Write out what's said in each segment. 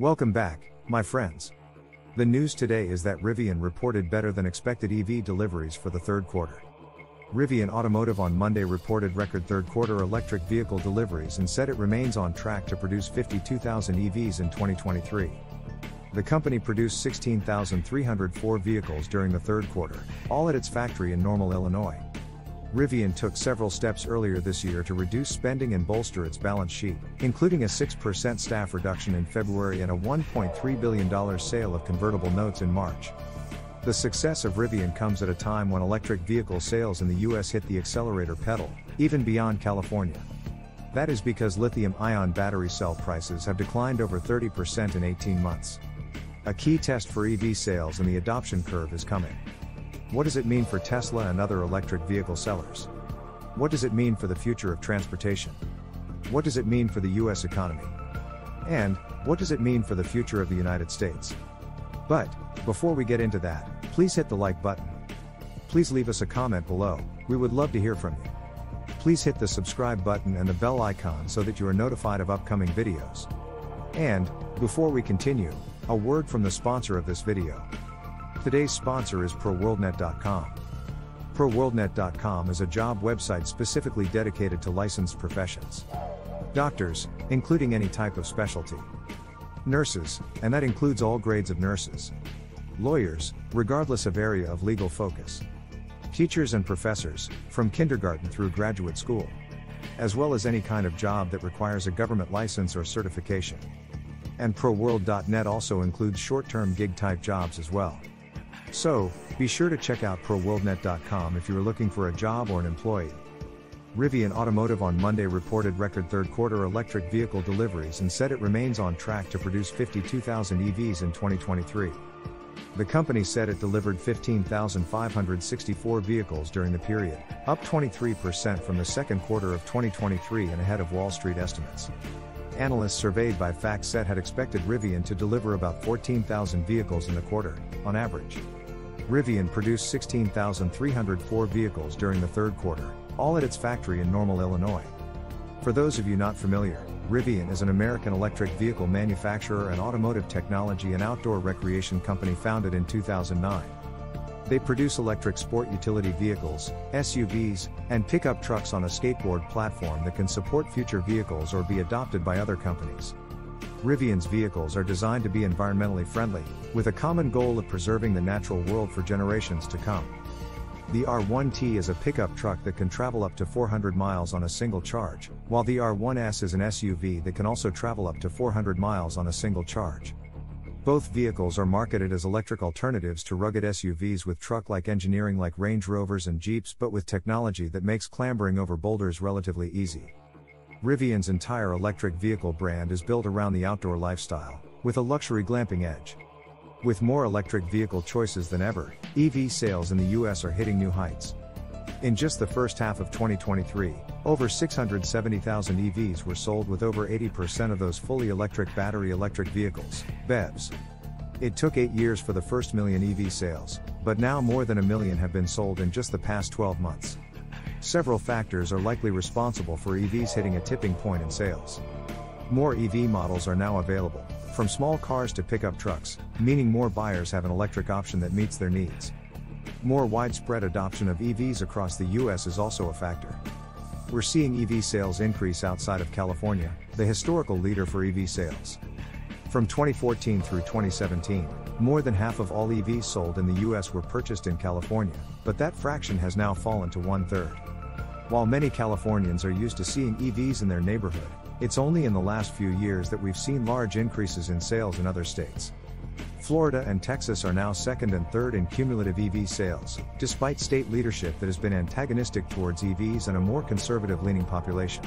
Welcome back, my friends. The news today is that Rivian reported better than expected EV deliveries for the third quarter. Rivian Automotive on Monday reported record third quarter electric vehicle deliveries and said it remains on track to produce 52,000 EVs in 2023. The company produced 16,304 vehicles during the third quarter, all at its factory in Normal, Illinois. Rivian took several steps earlier this year to reduce spending and bolster its balance sheet, including a 6% staff reduction in February and a $1.3 billion sale of convertible notes in March. The success of Rivian comes at a time when electric vehicle sales in the US hit the accelerator pedal, even beyond California. That is because lithium ion battery cell prices have declined over 30% in 18 months. A key test for EV sales and the adoption curve is coming. What does it mean for Tesla and other electric vehicle sellers? What does it mean for the future of transportation? What does it mean for the US economy? And, what does it mean for the future of the United States? But, before we get into that, please hit the like button. Please leave us a comment below, we would love to hear from you. Please hit the subscribe button and the bell icon so that you are notified of upcoming videos. And, before we continue, a word from the sponsor of this video. Today's sponsor is ProWorldNet.com. ProWorldNet.com is a job website specifically dedicated to licensed professions. Doctors, including any type of specialty. Nurses, and that includes all grades of nurses. Lawyers, regardless of area of legal focus. Teachers and professors, from kindergarten through graduate school. As well as any kind of job that requires a government license or certification. And ProWorld.net also includes short term gig type jobs as well. So, be sure to check out ProWorldNet.com if you are looking for a job or an employee. Rivian Automotive on Monday reported record third quarter electric vehicle deliveries and said it remains on track to produce 52,000 EVs in 2023. The company said it delivered 15,564 vehicles during the period, up 23% from the second quarter of 2023 and ahead of Wall Street estimates. Analysts surveyed by FactSet had expected Rivian to deliver about 14,000 vehicles in the quarter, on average. Rivian produced 16,304 vehicles during the third quarter, all at its factory in Normal, Illinois. For those of you not familiar, Rivian is an American electric vehicle manufacturer and automotive technology and outdoor recreation company founded in 2009. They produce electric sport utility vehicles, SUVs, and pickup trucks on a skateboard platform that can support future vehicles or be adopted by other companies. Rivian's vehicles are designed to be environmentally friendly, with a common goal of preserving the natural world for generations to come. The R1T is a pickup truck that can travel up to 400 miles on a single charge, while the R1S is an SUV that can also travel up to 400 miles on a single charge. Both vehicles are marketed as electric alternatives to rugged SUVs with truck like engineering like Range Rovers and Jeeps, but with technology that makes clambering over boulders relatively easy. Rivian's entire electric vehicle brand is built around the outdoor lifestyle, with a luxury glamping edge. With more electric vehicle choices than ever, EV sales in the US are hitting new heights. In just the first half of 2023, over 670,000 EVs were sold with over 80% of those fully electric battery electric vehicles, BEVs. It took 8 years for the first million EV sales, but now more than a million have been sold in just the past 12 months. Several factors are likely responsible for EVs hitting a tipping point in sales. More EV models are now available, from small cars to pickup trucks, meaning more buyers have an electric option that meets their needs. More widespread adoption of EVs across the US is also a factor. We're seeing EV sales increase outside of California, the historical leader for EV sales. From 2014 through 2017, more than half of all EVs sold in the US were purchased in California, but that fraction has now fallen to one third. While many Californians are used to seeing EVs in their neighborhood, it's only in the last few years that we've seen large increases in sales in other states. Florida and Texas are now second and third in cumulative EV sales, despite state leadership that has been antagonistic towards EVs and a more conservative leaning population.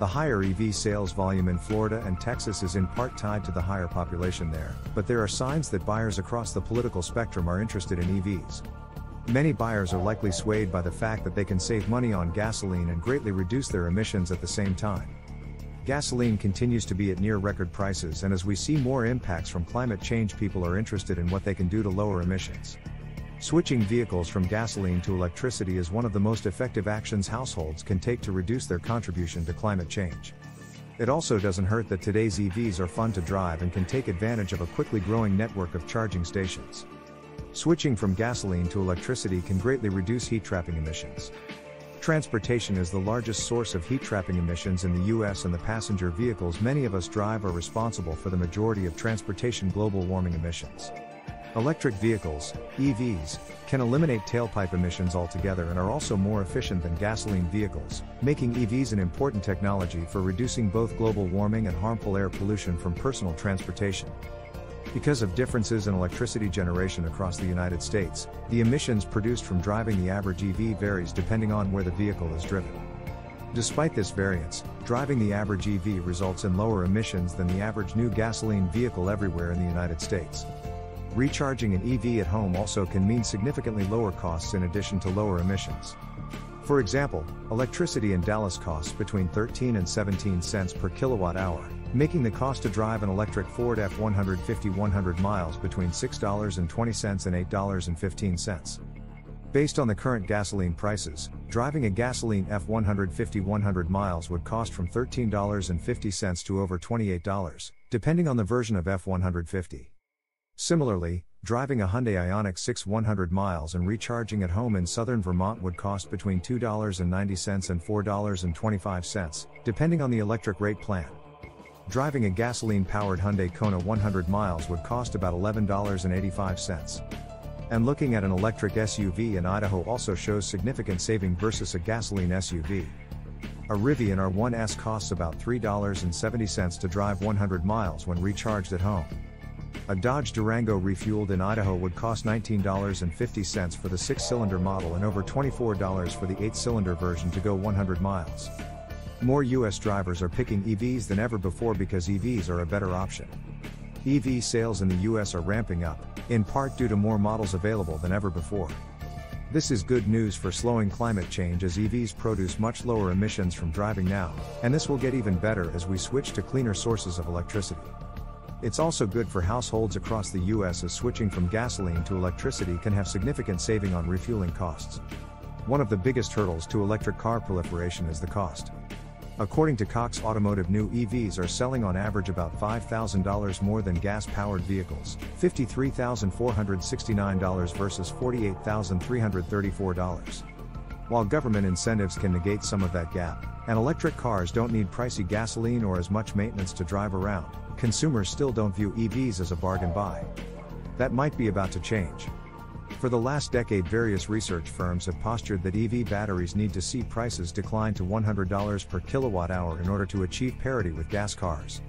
The higher EV sales volume in Florida and Texas is in part tied to the higher population there, but there are signs that buyers across the political spectrum are interested in EVs. Many buyers are likely swayed by the fact that they can save money on gasoline and greatly reduce their emissions at the same time. Gasoline continues to be at near record prices, and as we see more impacts from climate change, people are interested in what they can do to lower emissions. Switching vehicles from gasoline to electricity is one of the most effective actions households can take to reduce their contribution to climate change. It also doesn't hurt that today's EVs are fun to drive and can take advantage of a quickly growing network of charging stations. Switching from gasoline to electricity can greatly reduce heat trapping emissions. Transportation is the largest source of heat trapping emissions in the US, and the passenger vehicles many of us drive are responsible for the majority of transportation global warming emissions. Electric vehicles, EVs, can eliminate tailpipe emissions altogether and are also more efficient than gasoline vehicles, making EVs an important technology for reducing both global warming and harmful air pollution from personal transportation. Because of differences in electricity generation across the United States, the emissions produced from driving the average EV varies depending on where the vehicle is driven. Despite this variance, driving the average EV results in lower emissions than the average new gasoline vehicle everywhere in the United States. Recharging an EV at home also can mean significantly lower costs in addition to lower emissions. For example, electricity in Dallas costs between 13 and 17 cents per kilowatt hour, making the cost to drive an electric Ford F-150 100 miles between $6.20 and $8.15. Based on the current gasoline prices, driving a gasoline F-150 100 miles would cost from $13.50 to over $28, depending on the version of F-150. Similarly, driving a Hyundai Ioniq 6 100 miles and recharging at home in southern Vermont would cost between $2.90 and $4.25, depending on the electric rate plan. Driving a gasoline powered Hyundai Kona 100 miles would cost about $11.85. And looking at an electric SUV in Idaho also shows significant saving versus a gasoline SUV. A Rivian R1S costs about $3.70 to drive 100 miles when recharged at home. A Dodge Durango refueled in Idaho would cost $19.50 for the 6 cylinder model and over $24 for the 8 cylinder version to go 100 miles. More US drivers are picking EVs than ever before because EVs are a better option. EV sales in the US are ramping up, in part due to more models available than ever before. This is good news for slowing climate change as EVs produce much lower emissions from driving now, and this will get even better as we switch to cleaner sources of electricity. It's also good for households across the US as switching from gasoline to electricity can have significant saving on refueling costs. One of the biggest hurdles to electric car proliferation is the cost. According to Cox Automotive, new EVs are selling on average about $5,000 more than gas powered vehicles, $53,469 versus $48,334. While government incentives can negate some of that gap, and electric cars don't need pricey gasoline or as much maintenance to drive around, consumers still don't view EVs as a bargain buy. That might be about to change. For the last decade, various research firms have postured that EV batteries need to see prices decline to $100 per kilowatt hour in order to achieve parity with gas cars.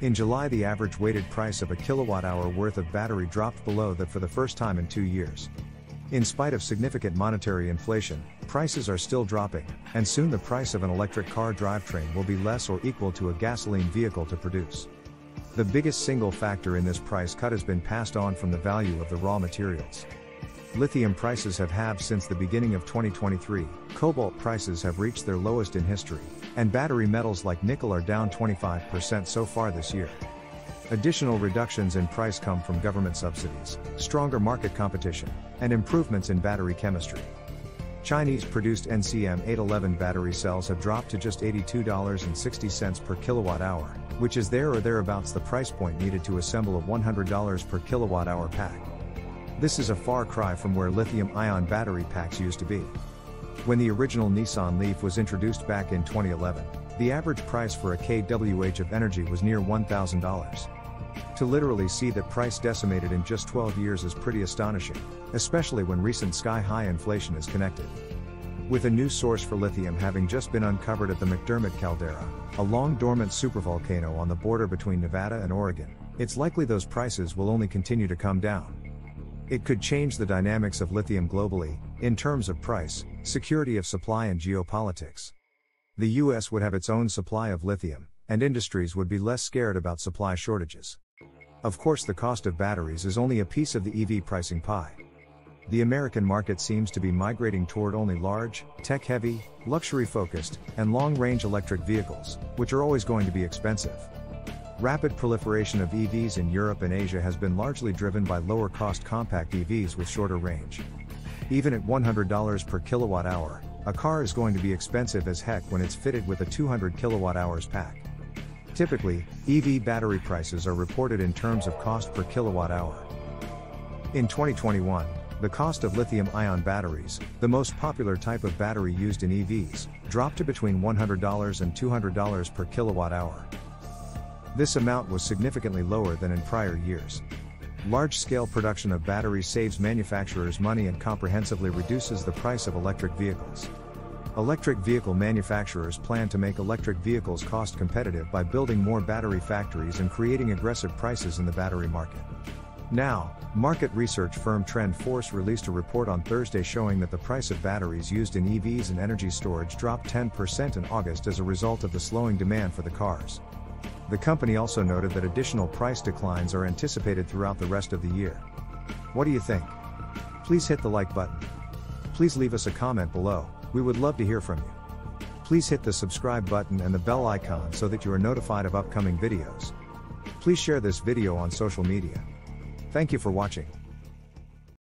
In July, the average weighted price of a kilowatt hour worth of battery dropped below that for the first time in two years. In spite of significant monetary inflation, prices are still dropping, and soon the price of an electric car drivetrain will be less or equal to a gasoline vehicle to produce. The biggest single factor in this price cut has been passed on from the value of the raw materials. Lithium prices have halved since the beginning of 2023, cobalt prices have reached their lowest in history, and battery metals like nickel are down 25% so far this year. Additional reductions in price come from government subsidies, stronger market competition, and improvements in battery chemistry. Chinese produced NCM 811 battery cells have dropped to just $82.60 per kilowatt hour, which is there or thereabouts the price point needed to assemble a $100 per kilowatt hour pack. This is a far cry from where lithium ion battery packs used to be. When the original Nissan Leaf was introduced back in 2011, the average price for a kWh of energy was near $1,000. To literally see that price decimated in just 12 years is pretty astonishing, especially when recent sky high inflation is connected. With a new source for lithium having just been uncovered at the McDermitt caldera, a long dormant supervolcano on the border between Nevada and Oregon, it's likely those prices will only continue to come down. It could change the dynamics of lithium globally, in terms of price, security of supply, and geopolitics. The US would have its own supply of lithium, and industries would be less scared about supply shortages. Of course, the cost of batteries is only a piece of the EV pricing pie. The American market seems to be migrating toward only large, tech heavy, luxury focused, and long range electric vehicles, which are always going to be expensive. Rapid proliferation of EVs in Europe and Asia has been largely driven by lower cost compact EVs with shorter range. Even at $100 per kilowatt hour, a car is going to be expensive as heck when it's fitted with a 200 kilowatt hours pack. Typically, EV battery prices are reported in terms of cost per kilowatt hour. In 2021, the cost of lithium ion batteries, the most popular type of battery used in EVs, dropped to between $100 and $200 per kilowatt hour. This amount was significantly lower than in prior years. Large scale production of batteries saves manufacturers money and comprehensively reduces the price of electric vehicles. Electric vehicle manufacturers plan to make electric vehicles cost competitive by building more battery factories and creating aggressive prices in the battery market. Now, market research firm TrendForce released a report on Thursday showing that the price of batteries used in EVs and energy storage dropped 10% in August as a result of the slowing demand for the cars. The company also noted that additional price declines are anticipated throughout the rest of the year. What do you think? Please hit the like button. Please leave us a comment below. We would love to hear from you. Please hit the subscribe button and the bell icon so that you are notified of upcoming videos. Please share this video on social media. Thank you for watching.